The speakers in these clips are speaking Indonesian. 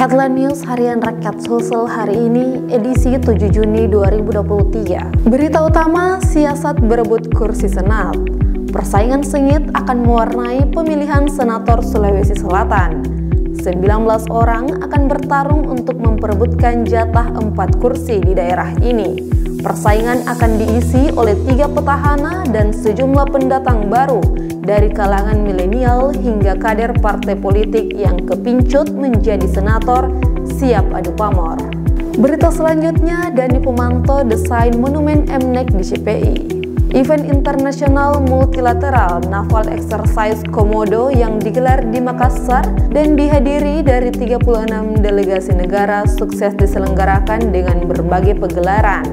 Headline News Harian Rakyat Sulsel hari ini edisi 7 Juni 2023. Berita utama siasat berebut kursi Senat. Persaingan sengit akan mewarnai pemilihan Senator Sulawesi Selatan. 19 orang akan bertarung untuk memperebutkan jatah 4 kursi di daerah ini. Persaingan akan diisi oleh tiga petahana dan sejumlah pendatang baru dari kalangan milenial hingga kader partai politik yang kepincut menjadi senator siap adu pamor. Berita selanjutnya, Dani Pemanto desain monumen MNEC di CPI. Event internasional multilateral Naval Exercise Komodo yang digelar di Makassar dan dihadiri dari 36 delegasi negara sukses diselenggarakan dengan berbagai pegelaran.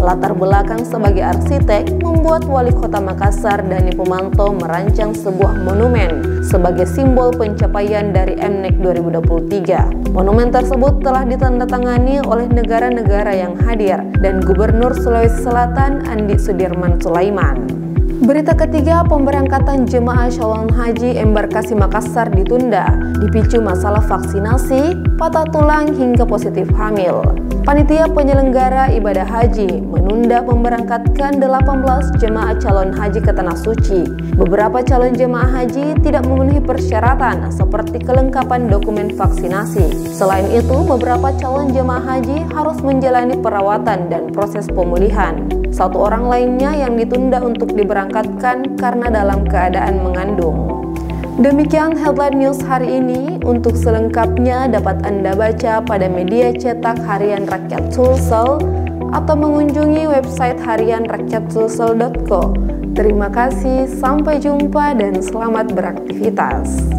Latar belakang sebagai arsitek membuat wali kota Makassar Dani Pemanto merancang sebuah monumen sebagai simbol pencapaian dari MNEC 2023. Monumen tersebut telah ditandatangani oleh negara-negara yang hadir dan Gubernur Sulawesi Selatan Andi Sudirman Sulaiman. Berita ketiga, pemberangkatan jemaah calon haji embarkasi Makassar ditunda, dipicu masalah vaksinasi, patah tulang hingga positif hamil. Panitia penyelenggara ibadah haji menunda memberangkatkan 18 jemaah calon haji ke Tanah Suci. Beberapa calon jemaah haji tidak memenuhi persyaratan seperti kelengkapan dokumen vaksinasi. Selain itu, beberapa calon jemaah haji harus menjalani perawatan dan proses pemulihan. Satu orang lainnya yang ditunda untuk diberangkatkan karena dalam keadaan mengandung. Demikian headline news hari ini. Untuk selengkapnya dapat Anda baca pada media cetak Harian Rakyat Sulsel atau mengunjungi website harianrakyatsulsel.co. Terima kasih, sampai jumpa dan selamat beraktivitas.